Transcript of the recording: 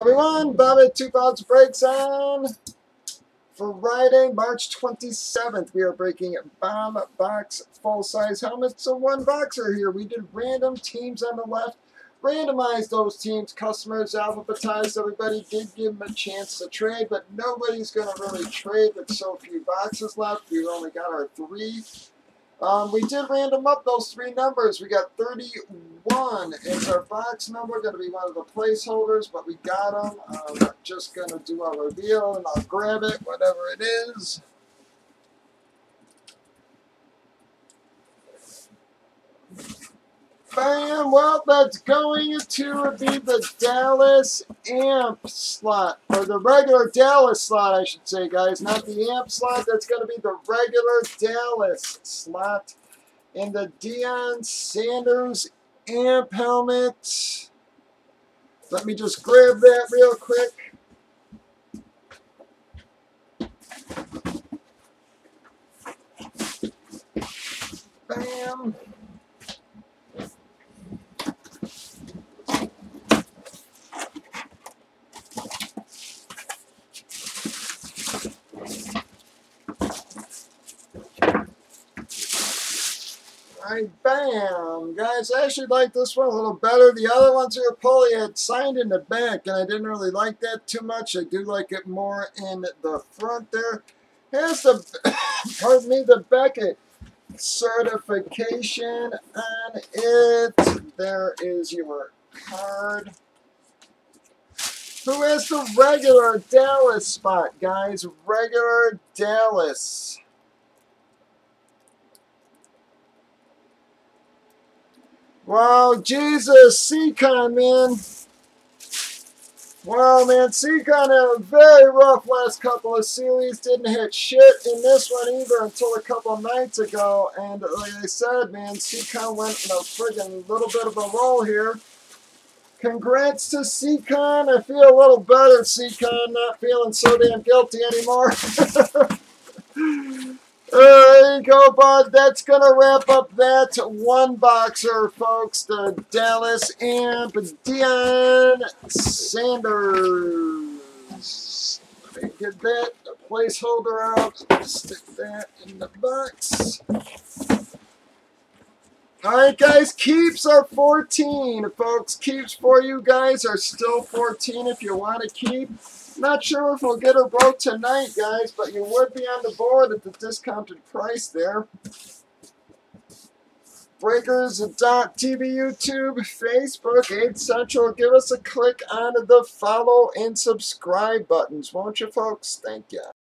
Everyone, Bob at 2000 Breaks on for Friday, March 27th. We are breaking bomb box full size helmets. So one boxer here. We did random teams on the left. Randomized those teams. Customers alphabetized. Everybody did give them a chance to trade, but nobody's going to really trade with so few boxes left. We've only got our three. Um, we did random up those three numbers. We got 31 is our box number, going to be one of the placeholders, but we got them. I'm just going to do our reveal, and I'll grab it, whatever it is. Bam! Well, that's going to be the Dallas amp slot, or the regular Dallas slot, I should say, guys. Not the amp slot. That's going to be the regular Dallas slot. And the Deion Sanders amp helmet. Let me just grab that real quick. Bam. Alright, bam! Guys, I actually like this one a little better. The other ones here, Polly had signed in the back, and I didn't really like that too much. I do like it more in the front there. Here's the, pardon me, the Beckett certification on it. There is your card. Who has the regular Dallas spot, guys? Regular Dallas. Wow, Jesus, Seacon, man. Wow, man, Seacon had a very rough last couple of series. Didn't hit shit in this one either until a couple nights ago. And like I said, man, Seacon went in a friggin' little bit of a roll here. Congrats to Seacon. I feel a little better, Seacon. Not feeling so damn guilty anymore. There you go, bud. That's going to wrap up that one boxer, folks. The Dallas Amp Deion Sanders. Let me get that placeholder out. Stick that in the box. Alright, guys. Keeps are 14, folks. Keeps for you guys are still 14 if you want to keep. Not sure if we'll get a vote tonight, guys, but you would be on the board at the discounted price there. Breakers.tv, YouTube, Facebook, 8 Central. Give us a click on the follow and subscribe buttons, won't you, folks? Thank you.